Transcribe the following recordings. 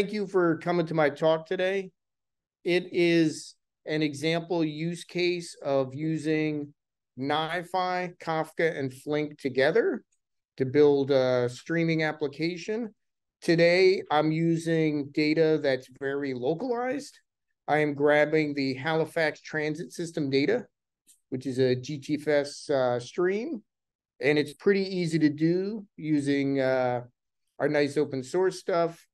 Thank you for coming to my talk today. It is an example use case of using NiFi, Kafka, and Flink together to build a streaming application. Today, I'm using data that's very localized. I am grabbing the Halifax Transit System data, which is a GTFS uh, stream, and it's pretty easy to do using uh, our nice open source stuff.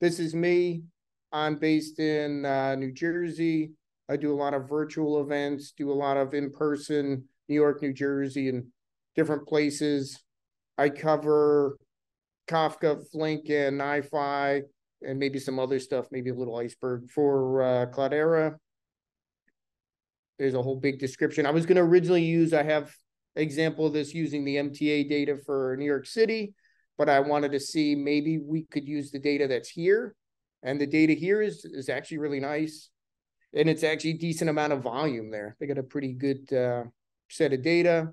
This is me. I'm based in uh, New Jersey. I do a lot of virtual events, do a lot of in person, New York, New Jersey, and different places. I cover Kafka, Flink, and NiFi, and maybe some other stuff, maybe a little iceberg for uh, Cloudera. There's a whole big description. I was going to originally use, I have example of this using the MTA data for New York City but I wanted to see maybe we could use the data that's here. And the data here is, is actually really nice. And it's actually a decent amount of volume there. They got a pretty good uh, set of data.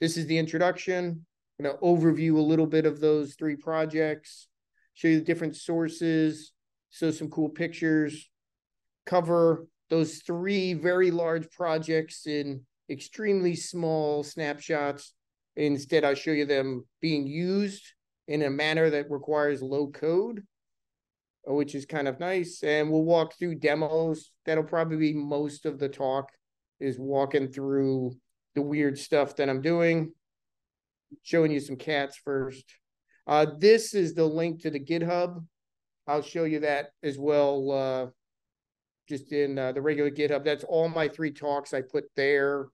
This is the introduction. I'm going to overview a little bit of those three projects, show you the different sources, show some cool pictures, cover those three very large projects in extremely small snapshots. Instead, I'll show you them being used in a manner that requires low code, which is kind of nice. And we'll walk through demos. That'll probably be most of the talk is walking through the weird stuff that I'm doing, showing you some cats first. Uh, this is the link to the GitHub. I'll show you that as well, uh, just in uh, the regular GitHub. That's all my three talks I put there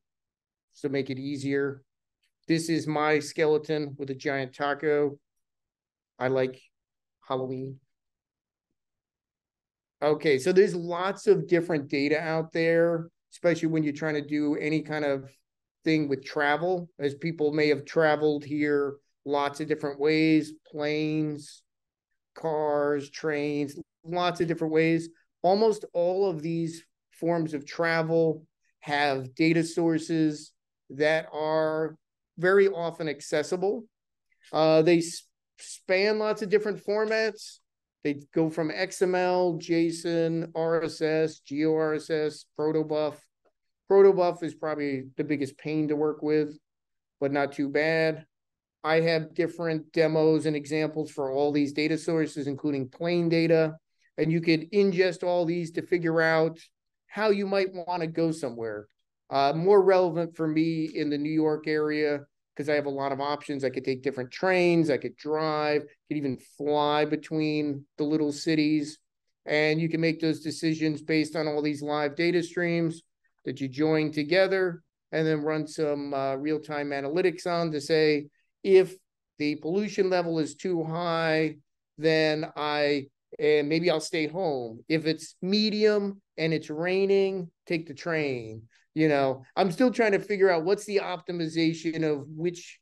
to make it easier. This is my skeleton with a giant taco. I like Halloween. Okay, so there's lots of different data out there, especially when you're trying to do any kind of thing with travel, as people may have traveled here lots of different ways planes, cars, trains, lots of different ways. Almost all of these forms of travel have data sources that are very often accessible. Uh, they span lots of different formats. They go from XML, JSON, RSS, GeoRSS, Protobuf. Protobuf is probably the biggest pain to work with, but not too bad. I have different demos and examples for all these data sources, including plain data. And you could ingest all these to figure out how you might want to go somewhere. Uh, more relevant for me in the New York area because I have a lot of options. I could take different trains, I could drive, could even fly between the little cities. And you can make those decisions based on all these live data streams that you join together and then run some uh, real time analytics on to say if the pollution level is too high, then I and maybe I'll stay home. If it's medium and it's raining, take the train you know i'm still trying to figure out what's the optimization of which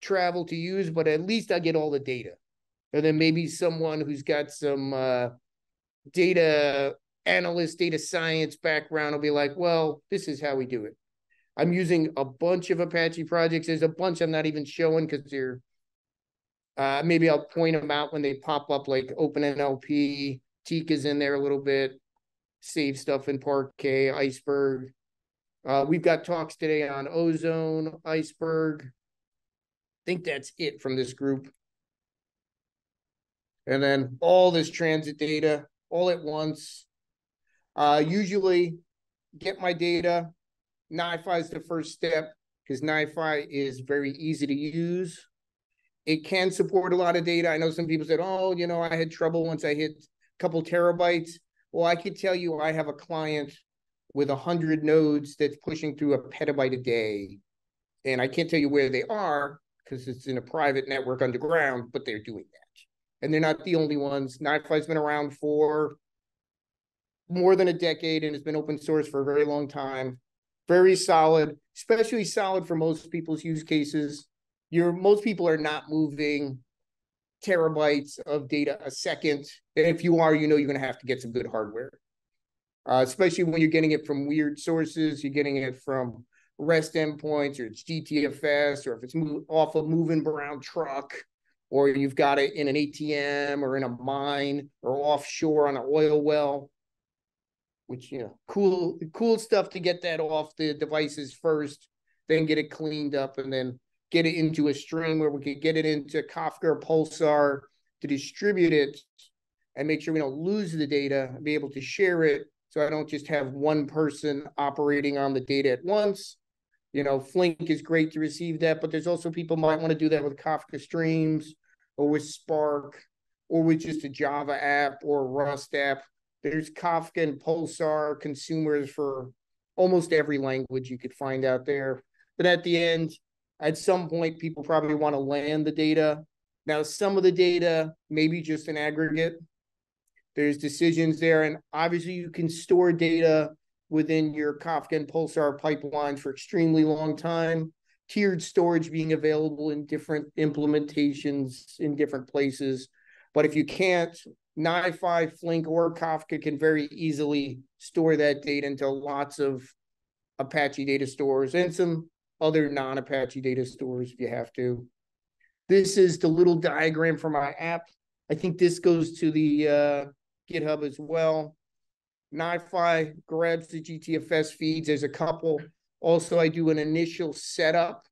travel to use but at least i get all the data. And then maybe someone who's got some uh, data analyst data science background will be like well this is how we do it. I'm using a bunch of apache projects. There's a bunch i'm not even showing because they're uh, maybe i'll point them out when they pop up like OpenNLP Tika is in there a little bit. Save stuff in parquet iceberg uh, we've got talks today on ozone, iceberg. I think that's it from this group. And then all this transit data all at once. Uh, usually get my data. NiFi is the first step because NiFi is very easy to use. It can support a lot of data. I know some people said, oh, you know, I had trouble once I hit a couple terabytes. Well, I could tell you I have a client with 100 nodes that's pushing through a petabyte a day. And I can't tell you where they are because it's in a private network underground, but they're doing that. And they're not the only ones. NiFi's been around for more than a decade and it's been open source for a very long time. Very solid, especially solid for most people's use cases. Your most people are not moving terabytes of data a second. And if you are, you know you're going to have to get some good hardware uh, especially when you're getting it from weird sources. You're getting it from REST endpoints, or it's GTFS, or if it's move, off a moving brown truck. or you've got it in an ATM or in a mine or offshore on an oil well, which, you know, cool, cool stuff to get that off the devices first, then get it cleaned up and then get it into a stream where we could get it into Kafka or Pulsar to distribute it and make sure we don't lose the data be able to share it. So I don't just have one person operating on the data at once. You know, Flink is great to receive that, but there's also people might want to do that with Kafka Streams or with Spark or with just a Java app or Rust app. There's Kafka and Pulsar consumers for almost every language you could find out there. But at the end, at some point, people probably want to land the data. Now, some of the data, maybe just an aggregate. There's decisions there, and obviously you can store data within your Kafka and Pulsar pipelines for extremely long time tiered storage being available in different implementations in different places. But if you can't, NiFi, Flink, or Kafka can very easily store that data into lots of Apache data stores and some other non-Apache data stores if you have to. This is the little diagram for my app. I think this goes to the uh, GitHub as well. NiFi grabs the GTFS feeds. There's a couple also, I do an initial setup.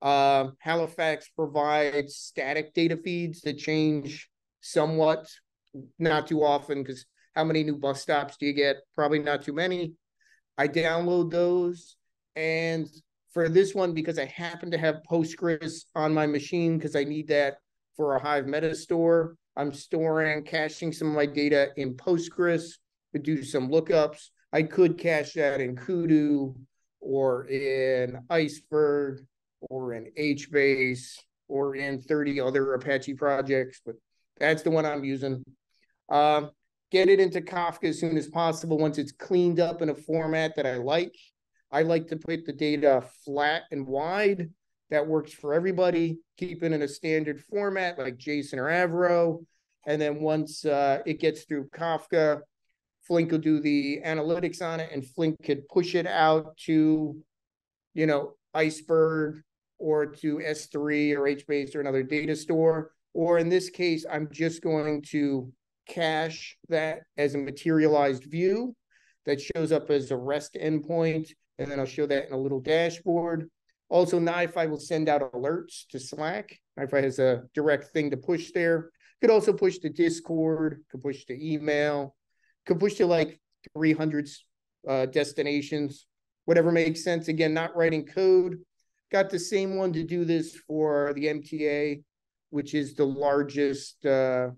Uh, Halifax provides static data feeds that change somewhat, not too often, because how many new bus stops do you get? Probably not too many. I download those. And for this one, because I happen to have Postgres on my machine, because I need that for a Hive meta store, I'm storing, caching some of my data in Postgres to do some lookups. I could cache that in Kudu or in Iceberg or in HBase or in 30 other Apache projects, but that's the one I'm using. Um, get it into Kafka as soon as possible once it's cleaned up in a format that I like. I like to put the data flat and wide. That works for everybody. Keep it in a standard format like JSON or Avro. And then once uh, it gets through Kafka, Flink will do the analytics on it, and Flink could push it out to, you know, Iceberg or to S3 or HBase or another data store. Or in this case, I'm just going to cache that as a materialized view that shows up as a REST endpoint, and then I'll show that in a little dashboard. Also, NiFi will send out alerts to Slack. NiFi has a direct thing to push there. Could also push to Discord, could push to email, could push to like 300 uh, destinations, whatever makes sense. Again, not writing code. Got the same one to do this for the MTA, which is the largest uh,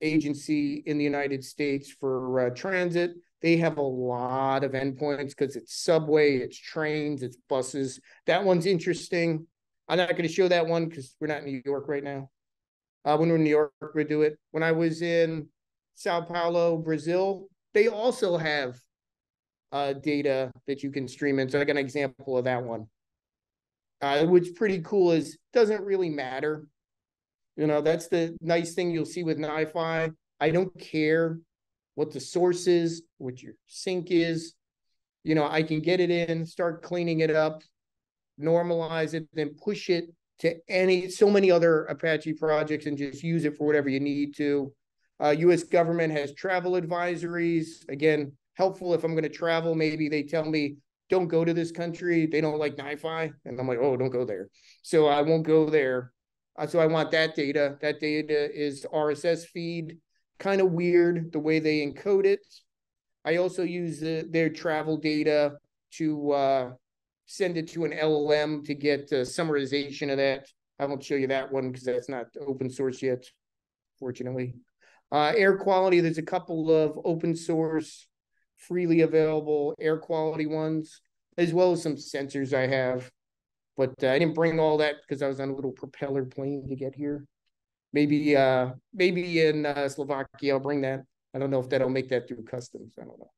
agency in the United States for uh, transit. They have a lot of endpoints because it's subway, it's trains, it's buses. That one's interesting. I'm not going to show that one because we're not in New York right now. Uh, when we're in New York, we do it. When I was in Sao Paulo, Brazil, they also have uh, data that you can stream in. So I got an example of that one. Uh, what's pretty cool is doesn't really matter. You know, that's the nice thing you'll see with NiFi. I don't care what the source is, what your sink is. You know, I can get it in, start cleaning it up, normalize it, then push it to any so many other Apache projects and just use it for whatever you need to. Uh, U.S. government has travel advisories. Again, helpful if I'm going to travel. Maybe they tell me don't go to this country. They don't like NiFi, and I'm like, oh, don't go there. So I won't go there. Uh, so I want that data. That data is RSS feed. Kind of weird the way they encode it. I also use their travel data to uh, send it to an LLM to get a summarization of that. I won't show you that one because that's not open source yet, fortunately. Uh, air quality, there's a couple of open source, freely available air quality ones, as well as some sensors I have. But uh, I didn't bring all that because I was on a little propeller plane to get here. Maybe uh, maybe in uh, Slovakia I'll bring that. I don't know if that'll make that through customs. I don't know.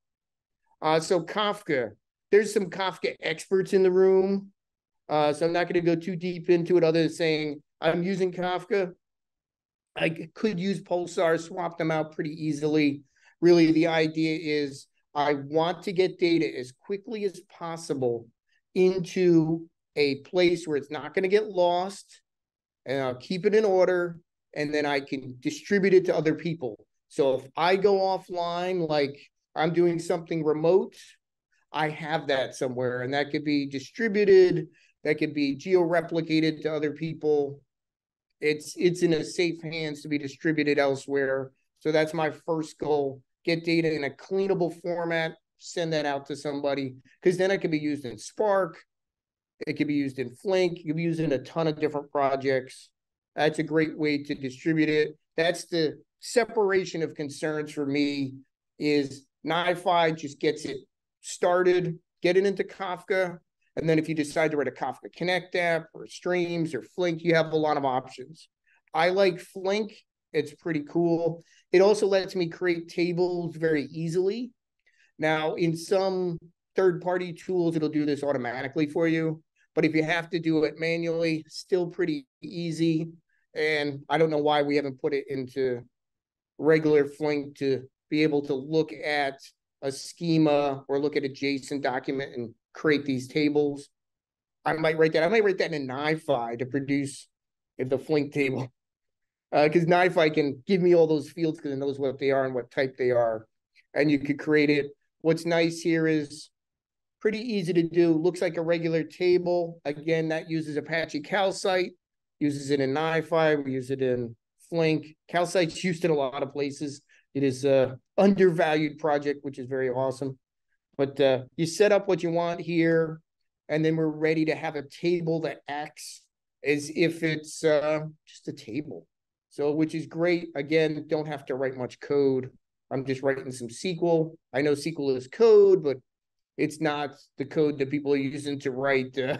Uh, so Kafka, there's some Kafka experts in the room. Uh, so I'm not going to go too deep into it other than saying I'm using Kafka. I could use Pulsar, swap them out pretty easily. Really, the idea is I want to get data as quickly as possible into a place where it's not going to get lost and I'll keep it in order and then I can distribute it to other people. So if I go offline, like I'm doing something remote, I have that somewhere and that could be distributed, that could be geo replicated to other people. It's it's in a safe hands to be distributed elsewhere. So that's my first goal. Get data in a cleanable format, send that out to somebody, because then it can be used in Spark, it could be used in Flink, it could be used in a ton of different projects. That's a great way to distribute it. That's the separation of concerns for me is NiFi just gets it started, get it into Kafka. And then if you decide to write a Kafka Connect app or Streams or Flink, you have a lot of options. I like Flink. It's pretty cool. It also lets me create tables very easily. Now, in some third party tools, it'll do this automatically for you. But if you have to do it manually, still pretty easy. And I don't know why we haven't put it into regular Flink to be able to look at a schema or look at a JSON document and create these tables. I might write that. I might write that in NiFi to produce the Flink table. Because uh, NiFi can give me all those fields because it knows what they are and what type they are. And you could create it. What's nice here is pretty easy to do. Looks like a regular table. Again, that uses Apache Calcite, uses it in NiFi, we use it in Flink. Calcite's used in a lot of places. It is a undervalued project, which is very awesome. But uh, you set up what you want here, and then we're ready to have a table that acts as if it's uh, just a table. So, which is great. Again, don't have to write much code. I'm just writing some SQL. I know SQL is code, but it's not the code that people are using to write uh,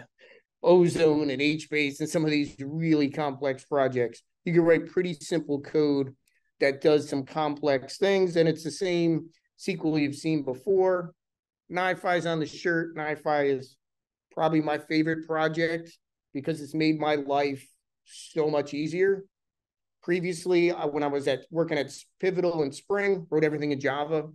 Ozone and HBase and some of these really complex projects. You can write pretty simple code that does some complex things, and it's the same SQL you've seen before. NiFi's on the shirt. NiFi is probably my favorite project because it's made my life so much easier. Previously, when I was at working at Pivotal and Spring, wrote everything in Java.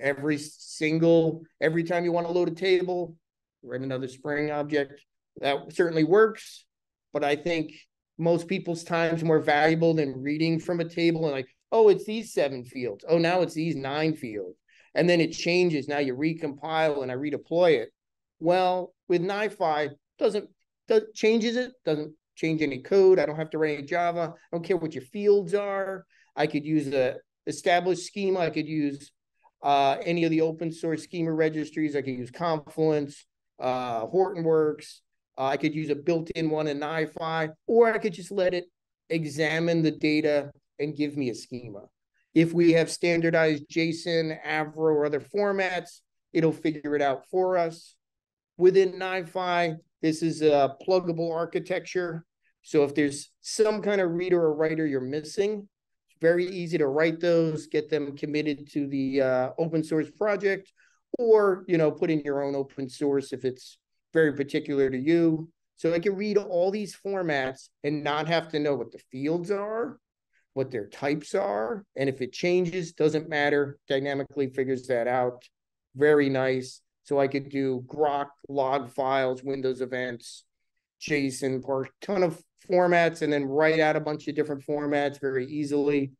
Every single, every time you want to load a table, write another Spring object. That certainly works, but I think most people's time is more valuable than reading from a table and like, oh, it's these seven fields. Oh, now it's these nine fields. And then it changes. Now you recompile and I redeploy it. Well, with NiFi, doesn't does changes it, doesn't change any code. I don't have to write any Java. I don't care what your fields are. I could use a established schema. I could use uh, any of the open source schema registries. I could use Confluent, uh, Hortonworks, uh, I could use a built-in one in NiFi, or I could just let it examine the data and give me a schema. If we have standardized JSON, Avro, or other formats, it'll figure it out for us. Within NiFi, this is a pluggable architecture. So if there's some kind of reader or writer you're missing, it's very easy to write those, get them committed to the uh, open source project, or you know, put in your own open source if it's very particular to you. So I can read all these formats and not have to know what the fields are, what their types are. And if it changes, doesn't matter, dynamically figures that out. Very nice. So I could do Grok log files, Windows events, JSON, for a ton of formats, and then write out a bunch of different formats very easily.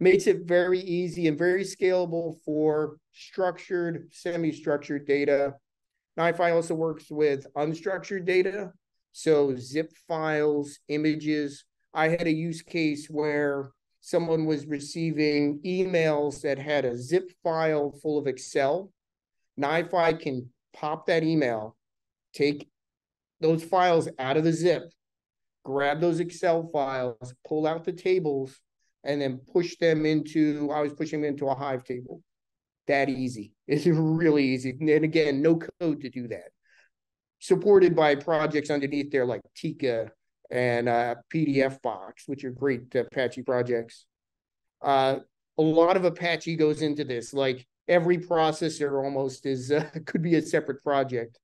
Makes it very easy and very scalable for structured, semi-structured data NiFi also works with unstructured data, so zip files, images. I had a use case where someone was receiving emails that had a zip file full of Excel. NiFi can pop that email, take those files out of the zip, grab those Excel files, pull out the tables, and then push them into, I was pushing them into a Hive table that easy. It's really easy. And again, no code to do that. Supported by projects underneath there like Tika and uh, PDF Box, which are great Apache projects. Uh, a lot of Apache goes into this. Like every processor almost is uh, could be a separate project.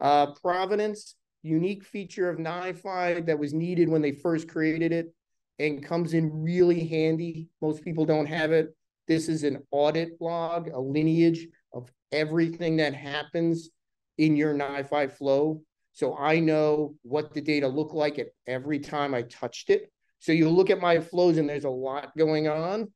Uh, Provenance, unique feature of NiFi that was needed when they first created it and comes in really handy. Most people don't have it. This is an audit log, a lineage of everything that happens in your NiFi flow. So I know what the data look like at every time I touched it. So you look at my flows and there's a lot going on.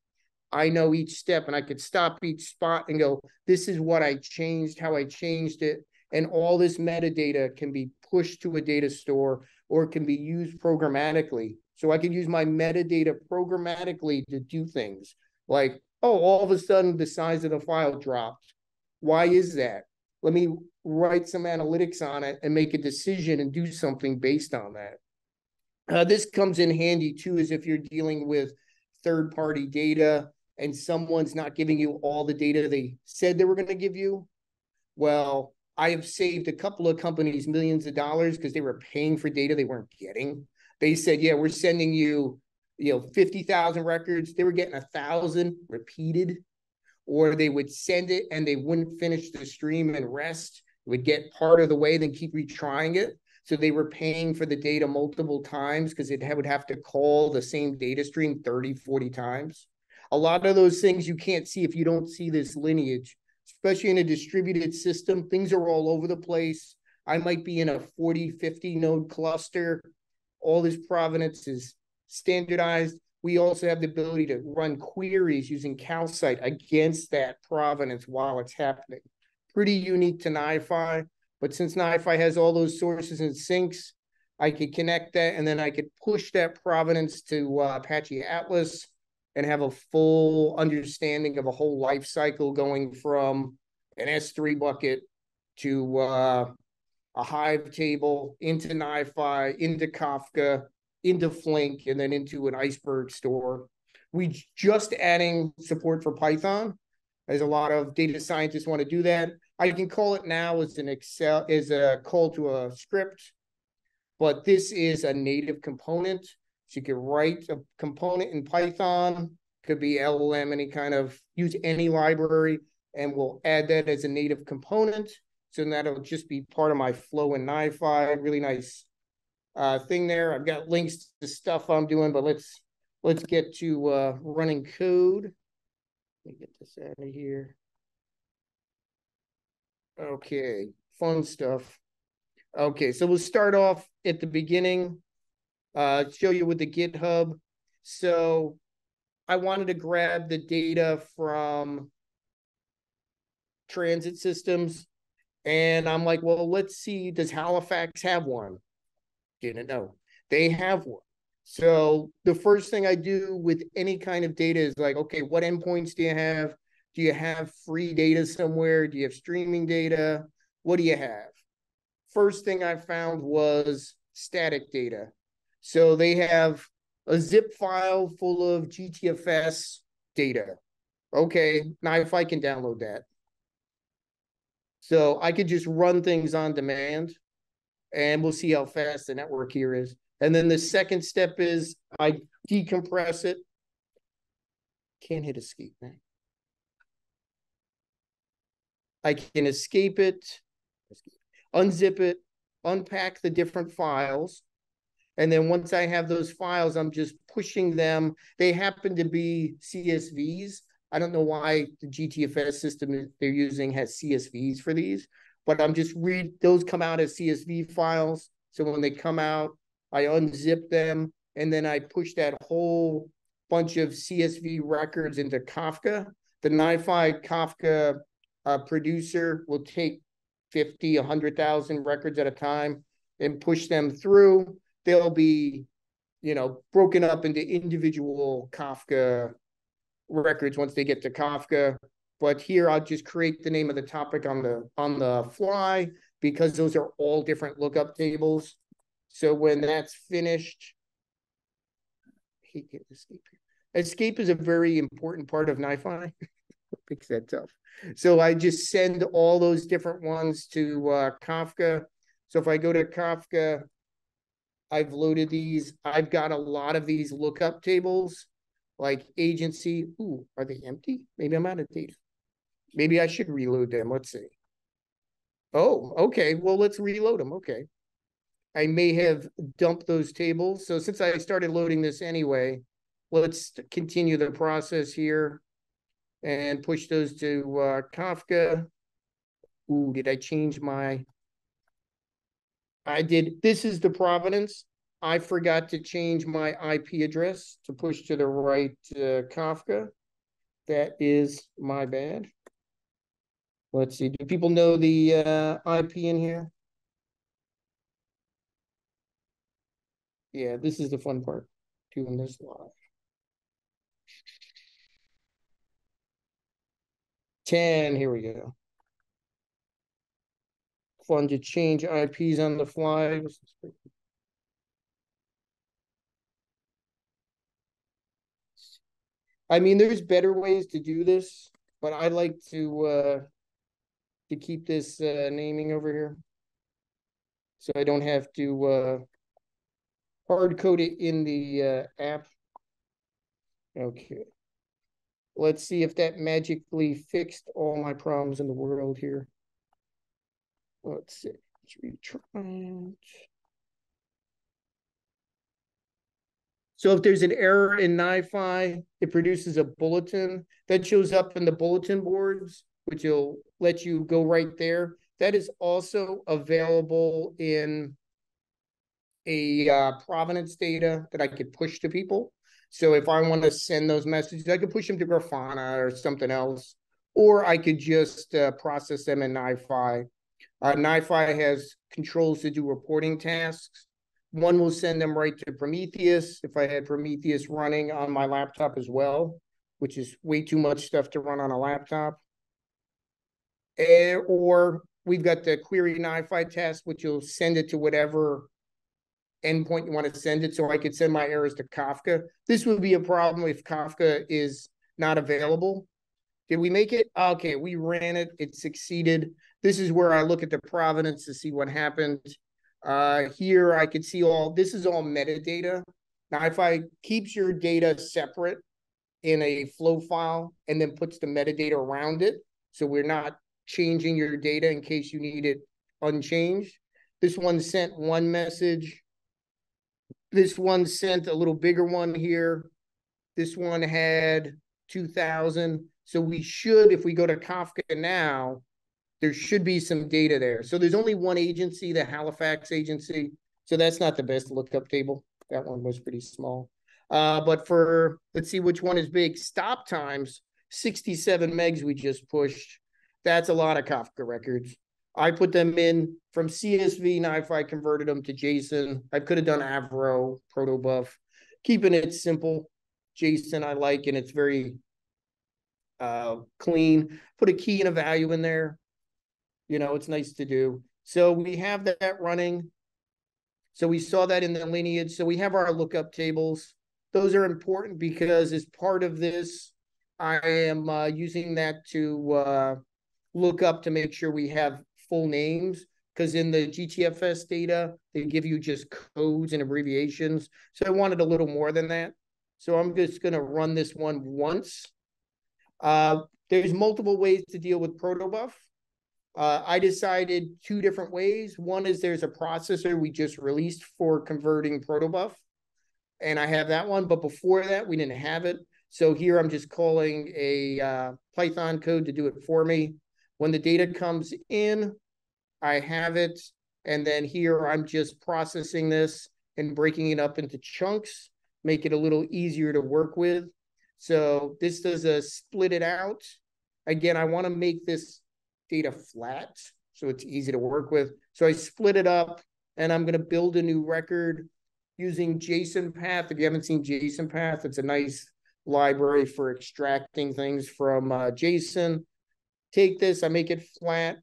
I know each step and I could stop each spot and go, this is what I changed, how I changed it. And all this metadata can be pushed to a data store or can be used programmatically. So I can use my metadata programmatically to do things like, oh, all of a sudden the size of the file dropped. Why is that? Let me write some analytics on it and make a decision and do something based on that. Uh, this comes in handy too, as if you're dealing with third party data and someone's not giving you all the data they said they were going to give you. Well, I have saved a couple of companies millions of dollars because they were paying for data they weren't getting. They said, "Yeah, we're sending you, you know, fifty thousand records." They were getting a thousand repeated, or they would send it and they wouldn't finish the stream and rest. It would get part of the way, then keep retrying it. So they were paying for the data multiple times because it would have to call the same data stream 30, 40 times. A lot of those things you can't see if you don't see this lineage especially in a distributed system. Things are all over the place. I might be in a 40, 50 node cluster. All this provenance is standardized. We also have the ability to run queries using Calcite against that provenance while it's happening. Pretty unique to NiFi, but since NiFi has all those sources and sinks, I could connect that and then I could push that provenance to uh, Apache Atlas and have a full understanding of a whole life cycle going from an S3 bucket to uh, a Hive table into NiFi, into Kafka, into Flink, and then into an Iceberg store. We just adding support for Python, as a lot of data scientists want to do that. I can call it now as an Excel, as a call to a script, but this is a native component so you could write a component in Python, could be LLM, any kind of, use any library, and we'll add that as a native component. So that'll just be part of my flow in NiFi. Really nice uh, thing there. I've got links to stuff I'm doing, but let's let's get to uh, running code. Let me get this out of here. Okay, fun stuff. Okay, so we'll start off at the beginning uh, show you with the GitHub. So I wanted to grab the data from transit systems. And I'm like, well, let's see, does Halifax have one? Didn't know. They have one. So the first thing I do with any kind of data is like, okay, what endpoints do you have? Do you have free data somewhere? Do you have streaming data? What do you have? First thing I found was static data. So they have a zip file full of GTFS data. Okay, now if I can download that. So I could just run things on demand and we'll see how fast the network here is. And then the second step is I decompress it. Can't hit escape. I can escape it, unzip it, unpack the different files, and then once I have those files, I'm just pushing them. They happen to be CSVs. I don't know why the GTFS system they're using has CSVs for these, but I'm just read those come out as CSV files. So when they come out, I unzip them and then I push that whole bunch of CSV records into Kafka. The NiFi Kafka uh, producer will take 50, 100,000 records at a time and push them through they'll be, you know, broken up into individual Kafka records once they get to Kafka. But here I'll just create the name of the topic on the on the fly because those are all different lookup tables. So when that's finished, escape. Escape is a very important part of NiFi. Makes that tough. So I just send all those different ones to uh, Kafka. So if I go to Kafka I've loaded these. I've got a lot of these lookup tables, like agency. Ooh, are they empty? Maybe I'm out of data. Maybe I should reload them. Let's see. Oh, okay. Well, let's reload them. Okay. I may have dumped those tables. So since I started loading this anyway, let's continue the process here and push those to uh, Kafka. Ooh, did I change my I did, this is the provenance. I forgot to change my IP address to push to the right uh, Kafka. That is my bad. Let's see, do people know the uh, IP in here? Yeah, this is the fun part, doing this live. 10, here we go. Fun to change IPs on the fly. I mean, there's better ways to do this, but I like to uh, to keep this uh, naming over here. So I don't have to uh, hard code it in the uh, app. Okay. Let's see if that magically fixed all my problems in the world here. Let's see. Let's retry. So if there's an error in NiFi, it produces a bulletin that shows up in the bulletin boards, which will let you go right there. That is also available in a uh, provenance data that I could push to people. So if I want to send those messages, I could push them to Grafana or something else, or I could just uh, process them in NiFi. Uh, NiFi has controls to do reporting tasks. One will send them right to Prometheus if I had Prometheus running on my laptop as well, which is way too much stuff to run on a laptop. Uh, or we've got the query NiFi test, which you'll send it to whatever endpoint you want to send it so I could send my errors to Kafka. This would be a problem if Kafka is not available. Did we make it? Okay, we ran it. It succeeded. This is where I look at the provenance to see what happened. Uh, here I could see all, this is all metadata. Now, if I keeps your data separate in a flow file and then puts the metadata around it, so we're not changing your data in case you need it unchanged. This one sent one message this one sent a little bigger one here. This one had 2000. So we should, if we go to Kafka now, there should be some data there. So there's only one agency, the Halifax agency. So that's not the best lookup table. That one was pretty small. Uh, but for, let's see which one is big. Stop times, 67 megs we just pushed. That's a lot of Kafka records. I put them in from CSV. Now, if I converted them to JSON, I could have done Avro, Protobuf, keeping it simple. JSON I like, and it's very uh, clean. Put a key and a value in there. You know, it's nice to do. So we have that running. So we saw that in the lineage. So we have our lookup tables. Those are important because as part of this, I am uh, using that to uh, look up to make sure we have full names because in the GTFS data, they give you just codes and abbreviations. So I wanted a little more than that. So I'm just going to run this one once. Uh, there's multiple ways to deal with protobuf. Uh, I decided two different ways. One is there's a processor we just released for converting protobuf, and I have that one. But before that, we didn't have it. So here I'm just calling a uh, Python code to do it for me. When the data comes in, I have it. And then here I'm just processing this and breaking it up into chunks, make it a little easier to work with. So this does a split it out. Again, I want to make this data flat so it's easy to work with. So I split it up and I'm going to build a new record using JSON Path. If you haven't seen JSON Path, it's a nice library for extracting things from uh, JSON take this, I make it flat.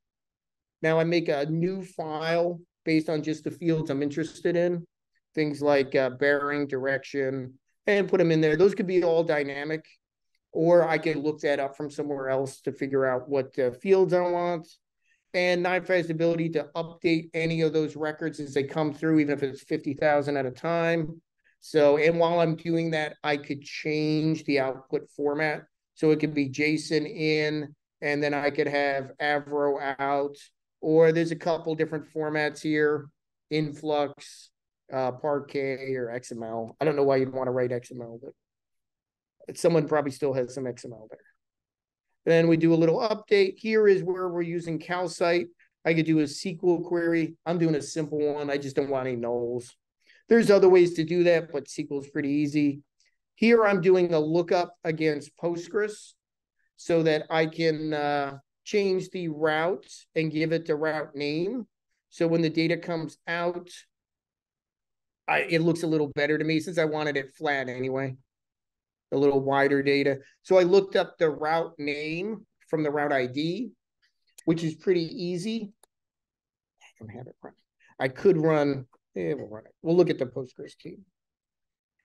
Now I make a new file based on just the fields I'm interested in, things like uh, bearing, direction, and put them in there. Those could be all dynamic, or I can look that up from somewhere else to figure out what uh, fields I want. And NiFi has the ability to update any of those records as they come through, even if it's 50,000 at a time. So, and while I'm doing that, I could change the output format. So it could be JSON in, and then I could have Avro out, or there's a couple different formats here, Influx, uh, Parquet, or XML. I don't know why you'd want to write XML, but someone probably still has some XML there. Then we do a little update. Here is where we're using Calcite. I could do a SQL query. I'm doing a simple one. I just don't want any nulls. There's other ways to do that, but SQL is pretty easy. Here I'm doing a lookup against Postgres so that I can uh, change the route and give it the route name. So when the data comes out, I, it looks a little better to me since I wanted it flat anyway, a little wider data. So I looked up the route name from the route ID, which is pretty easy. I don't have it run. I could run, yeah, we'll run it. We'll look at the Postgres team.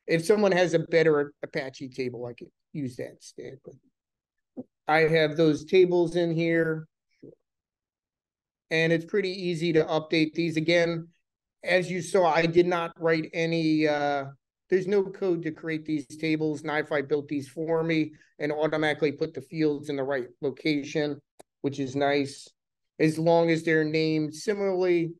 If someone has a better Apache table, I could use that instead. But I have those tables in here. And it's pretty easy to update these. Again, as you saw, I did not write any, uh, there's no code to create these tables. NiFi built these for me and automatically put the fields in the right location, which is nice. As long as they're named similarly,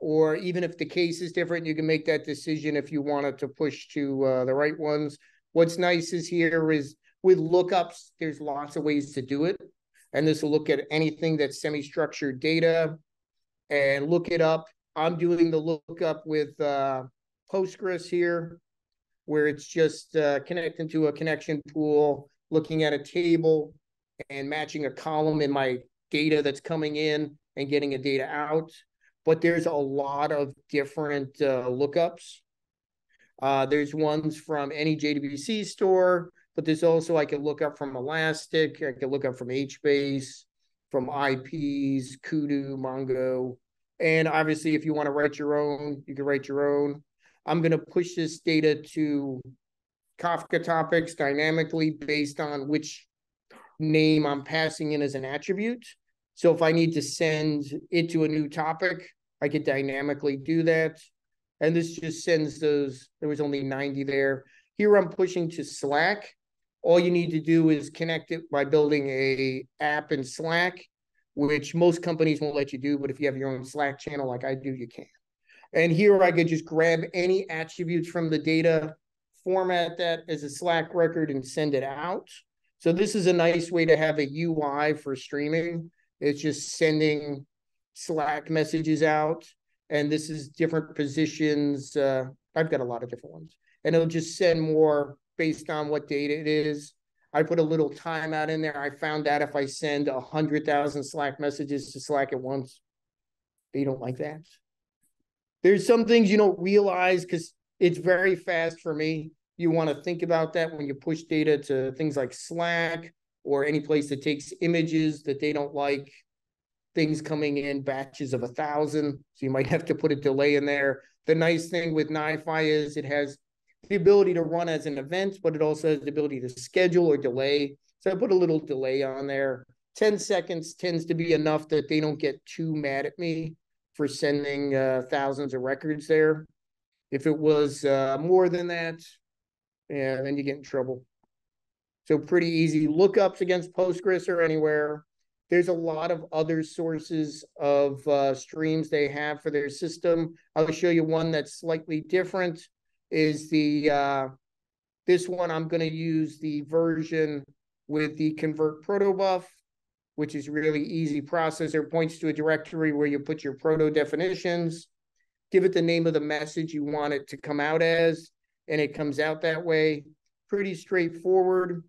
or even if the case is different, you can make that decision if you wanted to push to uh, the right ones. What's nice is here is with lookups, there's lots of ways to do it. And this will look at anything that's semi-structured data and look it up I'm doing the lookup with uh, Postgres here, where it's just uh, connecting to a connection pool, looking at a table and matching a column in my data that's coming in and getting a data out. But there's a lot of different uh, lookups. Uh, there's ones from any JDBC store, but there's also I can look up from Elastic, I can look up from HBase, from IPs, Kudu, Mongo, and obviously, if you want to write your own, you can write your own. I'm going to push this data to Kafka topics dynamically based on which name I'm passing in as an attribute. So if I need to send it to a new topic, I could dynamically do that. And this just sends those, there was only 90 there. Here I'm pushing to Slack. All you need to do is connect it by building a app in Slack which most companies won't let you do. But if you have your own Slack channel like I do, you can. And here I could just grab any attributes from the data, format that as a Slack record, and send it out. So this is a nice way to have a UI for streaming. It's just sending Slack messages out. And this is different positions. Uh, I've got a lot of different ones. And it'll just send more based on what data it is. I put a little timeout in there. I found out if I send a hundred thousand Slack messages to Slack at once, they don't like that. There's some things you don't realize because it's very fast for me. You want to think about that when you push data to things like Slack or any place that takes images that they don't like things coming in batches of a thousand. So you might have to put a delay in there. The nice thing with NiFi is it has the ability to run as an event, but it also has the ability to schedule or delay. So I put a little delay on there. 10 seconds tends to be enough that they don't get too mad at me for sending uh, thousands of records there. If it was uh, more than that, yeah, then you get in trouble. So pretty easy lookups against Postgres or anywhere. There's a lot of other sources of uh, streams they have for their system. I'll show you one that's slightly different is the uh, this one I'm going to use the version with the convert protobuf, which is really easy processor. Points to a directory where you put your proto definitions, give it the name of the message you want it to come out as, and it comes out that way. Pretty straightforward.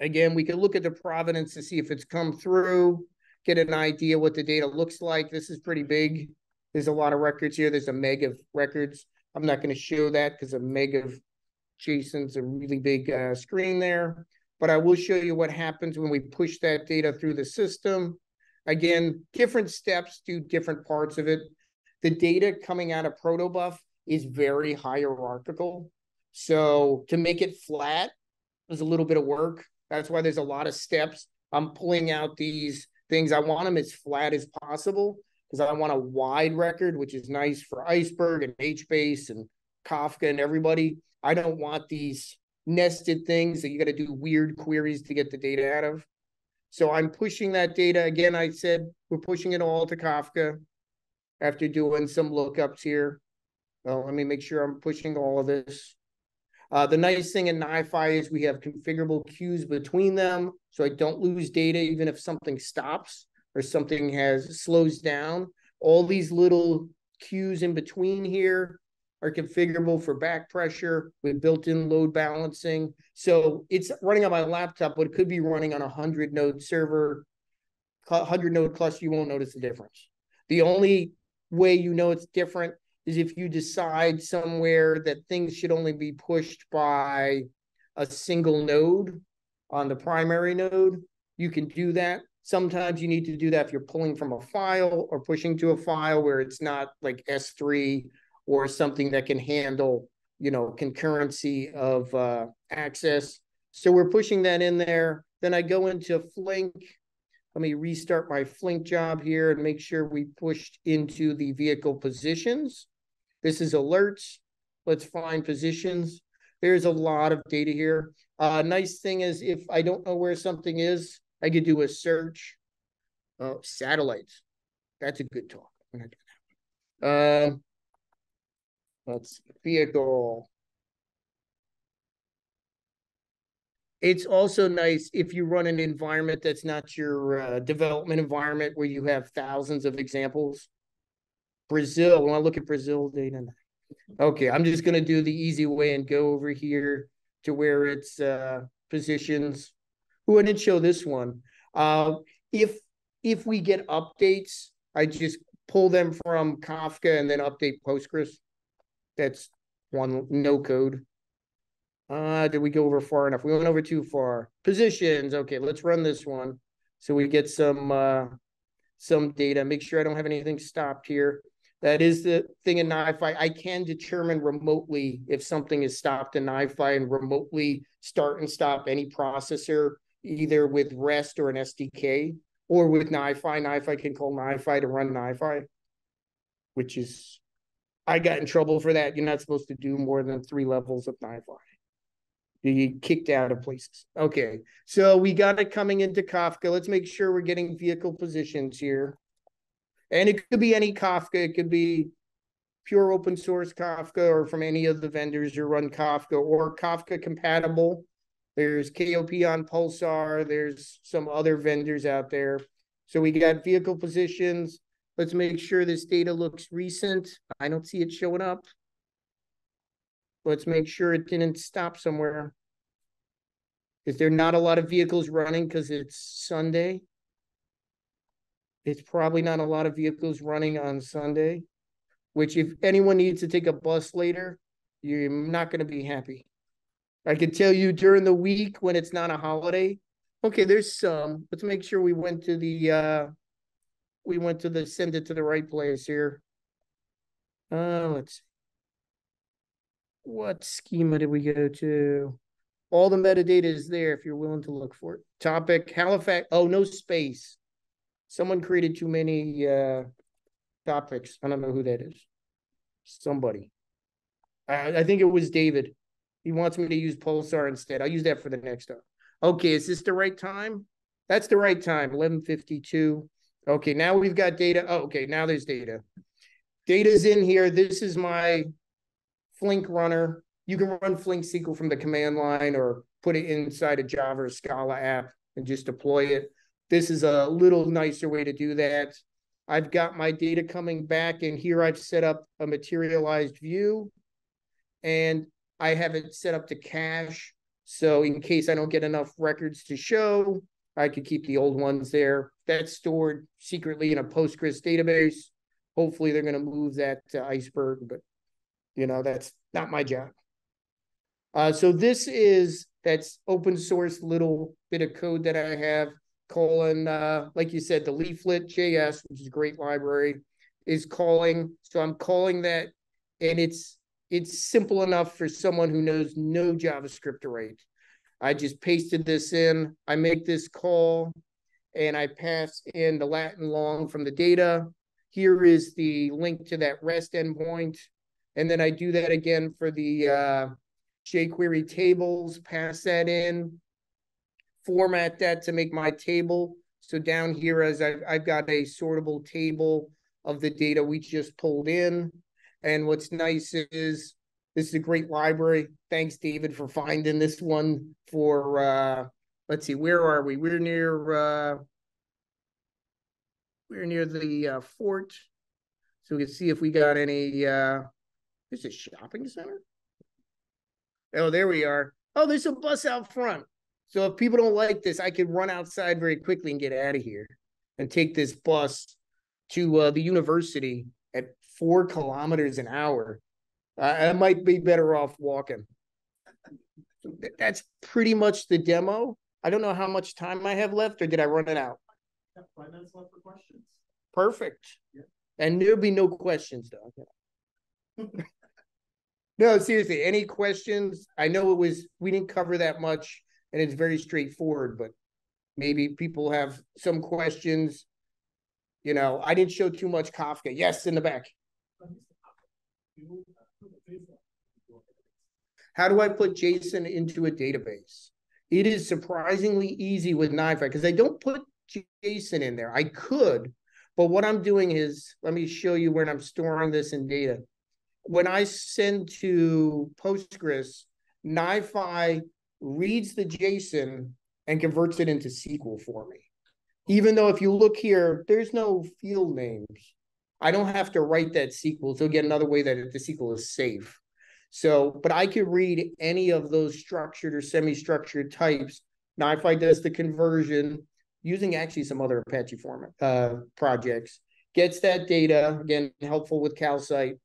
Again, we can look at the provenance to see if it's come through, get an idea what the data looks like. This is pretty big. There's a lot of records here. There's a meg of records. I'm not going to show that because of JSON's a really big uh, screen there. But I will show you what happens when we push that data through the system. Again, different steps do different parts of it. The data coming out of protobuf is very hierarchical. So to make it flat is a little bit of work. That's why there's a lot of steps. I'm pulling out these things. I want them as flat as possible because I want a wide record, which is nice for Iceberg and HBase and Kafka and everybody. I don't want these nested things that you got to do weird queries to get the data out of. So I'm pushing that data. Again, I said we're pushing it all to Kafka after doing some lookups here. Well, let me make sure I'm pushing all of this. Uh, the nice thing in NiFi is we have configurable queues between them, so I don't lose data even if something stops. Or something has slows down, all these little cues in between here are configurable for back pressure with built-in load balancing. So it's running on my laptop, but it could be running on a 100 node server, 100 node cluster. You won't notice the difference. The only way you know it's different is if you decide somewhere that things should only be pushed by a single node on the primary node, you can do that. Sometimes you need to do that if you're pulling from a file or pushing to a file where it's not like S3 or something that can handle, you know, concurrency of uh, access. So we're pushing that in there. Then I go into Flink. Let me restart my Flink job here and make sure we pushed into the vehicle positions. This is alerts. Let's find positions. There's a lot of data here. Uh, nice thing is if I don't know where something is, I could do a search. Oh, satellites. That's a good talk. Um, Let's vehicle. It's also nice if you run an environment that's not your uh, development environment where you have thousands of examples. Brazil, when I look at Brazil data. Okay, I'm just going to do the easy way and go over here to where it's uh, positions. Didn't show this one. Uh, if if we get updates, I just pull them from Kafka and then update Postgres. That's one no code. Uh, did we go over far enough? We went over too far. Positions. Okay, let's run this one. So we get some uh some data. Make sure I don't have anything stopped here. That is the thing in NiFi. I can determine remotely if something is stopped in NiFi and remotely start and stop any processor, either with REST or an SDK, or with NiFi. NiFi can call NiFi to run NiFi, which is I got in trouble for that. You're not supposed to do more than three levels of NiFi. You get kicked out of places. Okay, so we got it coming into Kafka. Let's make sure we're getting vehicle positions here. And it could be any Kafka. It could be pure open source Kafka or from any of the vendors who run Kafka or Kafka compatible. There's KOP on Pulsar. There's some other vendors out there. So we got vehicle positions. Let's make sure this data looks recent. I don't see it showing up. Let's make sure it didn't stop somewhere. Is there not a lot of vehicles running because it's Sunday? It's probably not a lot of vehicles running on Sunday, which if anyone needs to take a bus later, you're not going to be happy. I can tell you during the week when it's not a holiday. Okay, there's some. Let's make sure we went to the uh we went to the send it to the right place here. Uh, let's see. What schema did we go to? All the metadata is there if you're willing to look for it. Topic Halifax. Oh, no space. Someone created too many uh, topics. I don't know who that is. Somebody. I, I think it was David. He wants me to use Pulsar instead. I'll use that for the next time. Okay, is this the right time? That's the right time. 1152. Okay, now we've got data. Oh, okay, now there's data. Data's in here. This is my Flink runner. You can run Flink SQL from the command line or put it inside a Java or Scala app and just deploy it. This is a little nicer way to do that. I've got my data coming back and here I've set up a materialized view and I have it set up to cache. So in case I don't get enough records to show, I could keep the old ones there. That's stored secretly in a Postgres database. Hopefully, they're going to move that to Iceberg, but you know that's not my job. Uh, so this is that's open source little bit of code that I have. Colon, uh, like you said, the leaflet JS, which is a great library, is calling. So I'm calling that, and it's it's simple enough for someone who knows no JavaScript to write. I just pasted this in. I make this call and I pass in the Latin long from the data. Here is the link to that REST endpoint. And then I do that again for the uh, jQuery tables, pass that in, format that to make my table. So down here, as I've, I've got a sortable table of the data we just pulled in. And what's nice is this is a great library. Thanks, David, for finding this one for uh let's see, where are we? We're near uh we're near the uh, fort, so we can see if we got any. Uh, there's a shopping center. Oh, there we are. Oh, there's a bus out front. So if people don't like this, I could run outside very quickly and get out of here and take this bus to uh, the university four kilometers an hour. Uh, I might be better off walking. That's pretty much the demo. I don't know how much time I have left, or did I run it out? Five minutes left for questions. Perfect. Yeah. And there'll be no questions, though. no, seriously, any questions? I know it was, we didn't cover that much and it's very straightforward, but maybe people have some questions. You know, I didn't show too much Kafka. Yes, in the back. How do I put JSON into a database? It is surprisingly easy with NiFi because I don't put JSON in there. I could, but what I'm doing is, let me show you when I'm storing this in data. When I send to Postgres, NiFi reads the JSON and converts it into SQL for me. Even though if you look here, there's no field names. I don't have to write that SQL. So again, another way that the SQL is safe. So, but I could read any of those structured or semi-structured types. NiFi does the conversion using actually some other Apache format uh, projects, gets that data, again, helpful with Calcite.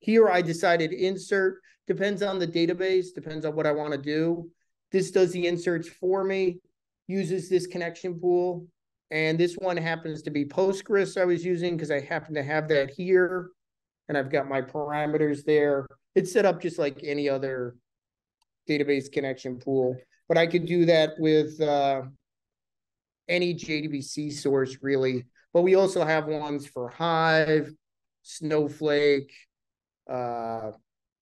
Here I decided insert, depends on the database, depends on what I want to do. This does the inserts for me, uses this connection pool. And this one happens to be Postgres I was using because I happen to have that here. And I've got my parameters there. It's set up just like any other database connection pool. But I could do that with uh, any JDBC source, really. But we also have ones for Hive, Snowflake, uh,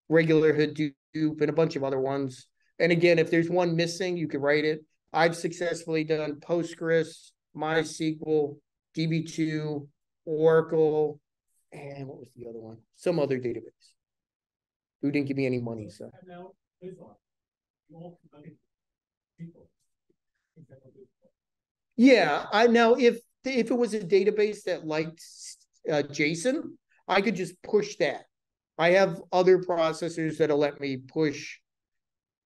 regular Hadoop, and a bunch of other ones. And again, if there's one missing, you can write it. I've successfully done Postgres, MySQL, DB2, Oracle, and what was the other one? Some other database. Who didn't give me any money, so. Yeah, I know if if it was a database that liked uh, JSON, I could just push that. I have other processors that'll let me push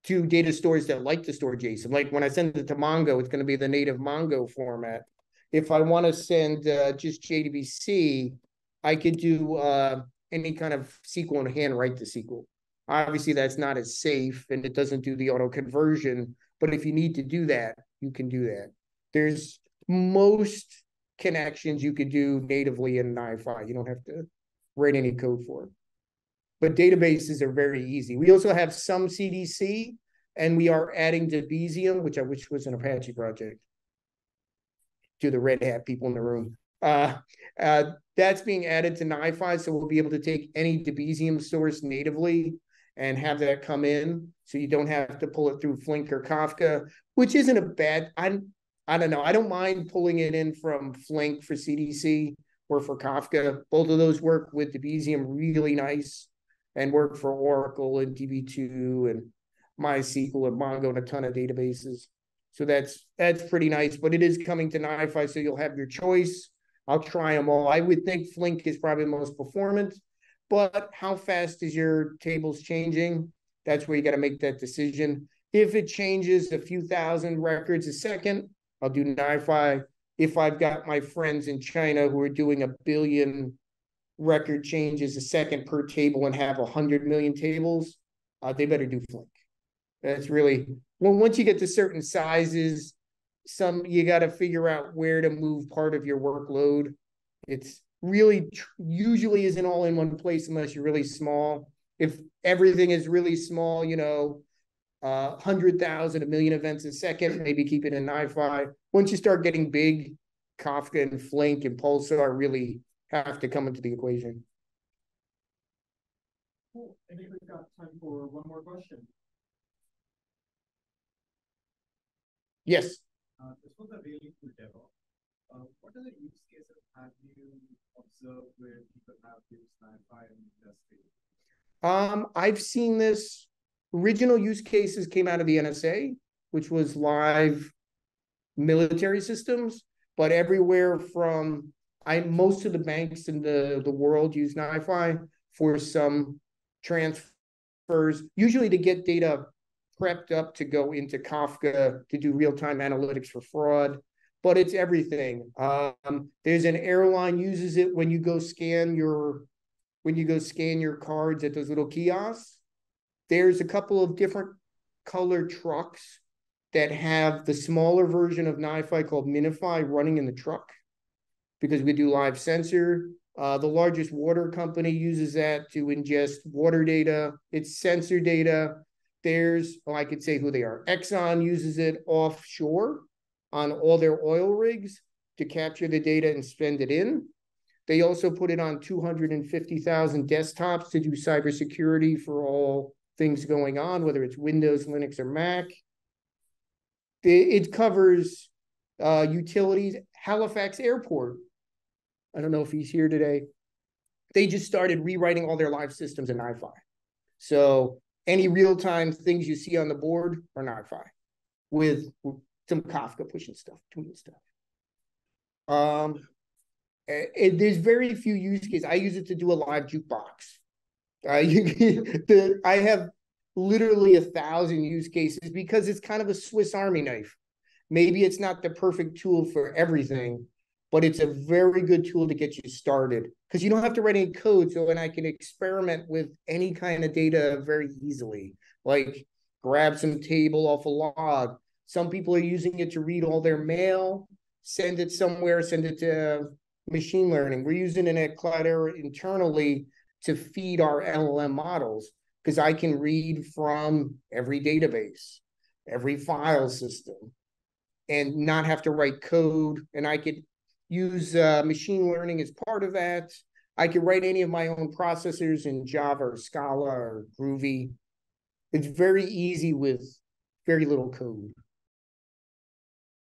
to data stores that like to store JSON. Like when I send it to Mongo, it's going to be the native Mongo format. If I want to send uh, just JDBC, I could do uh, any kind of SQL and hand write the SQL. Obviously, that's not as safe and it doesn't do the auto conversion. But if you need to do that, you can do that. There's most connections you could do natively in NiFi. You don't have to write any code for it but databases are very easy. We also have some CDC, and we are adding Debezium, which I wish was an Apache project, to the Red Hat people in the room. Uh, uh, that's being added to NiFi, so we'll be able to take any Debezium source natively and have that come in, so you don't have to pull it through Flink or Kafka, which isn't a bad. I I don't know. I don't mind pulling it in from Flink for CDC or for Kafka. Both of those work with Debezium really nice and work for Oracle and DB2 and MySQL and Mongo and a ton of databases. So that's that's pretty nice, but it is coming to NiFi, so you'll have your choice. I'll try them all. I would think Flink is probably the most performant, but how fast is your tables changing? That's where you got to make that decision. If it changes a few thousand records a second, I'll do NiFi. If I've got my friends in China who are doing a billion record changes a second per table and have a hundred million tables, uh, they better do Flink. That's really well. Once you get to certain sizes, some you got to figure out where to move part of your workload. It's really usually isn't all in one place unless you're really small. If everything is really small, you know, uh, hundred thousand, a million events a second, maybe keep it in NiFi. Once you start getting big, Kafka and Flink and Pulsar are really have to come into the equation. Cool. I think we've got time for one more question. Yes. Uh, this was a really cool demo. Uh, what are the use cases have you observed where people have used NiFi in the industry? Um, I've seen this. Original use cases came out of the NSA, which was live military systems, but everywhere from I most of the banks in the the world use NiFi for some transfers, usually to get data prepped up to go into Kafka to do real-time analytics for fraud, but it's everything. Um, there's an airline uses it when you go scan your when you go scan your cards at those little kiosks. There's a couple of different color trucks that have the smaller version of NiFi called MiNiFi running in the truck because we do live sensor. Uh, the largest water company uses that to ingest water data. It's sensor data. There's, well, I could say who they are. Exxon uses it offshore on all their oil rigs to capture the data and spend it in. They also put it on 250,000 desktops to do cybersecurity for all things going on, whether it's Windows, Linux, or Mac. It covers uh, utilities. Halifax Airport. I don't know if he's here today. They just started rewriting all their live systems in NiFi. So any real-time things you see on the board are NiFi with some Kafka pushing stuff, tweeting stuff. Um, it, there's very few use cases. I use it to do a live jukebox. Uh, the, I have literally a thousand use cases because it's kind of a Swiss Army knife. Maybe it's not the perfect tool for everything, but it's a very good tool to get you started because you don't have to write any code. So, and I can experiment with any kind of data very easily, like grab some table off a log. Some people are using it to read all their mail, send it somewhere, send it to uh, machine learning. We're using it at Cloudera internally to feed our LLM models because I can read from every database, every file system, and not have to write code. And I could use uh, machine learning as part of that. I could write any of my own processors in Java or Scala or Groovy. It's very easy with very little code.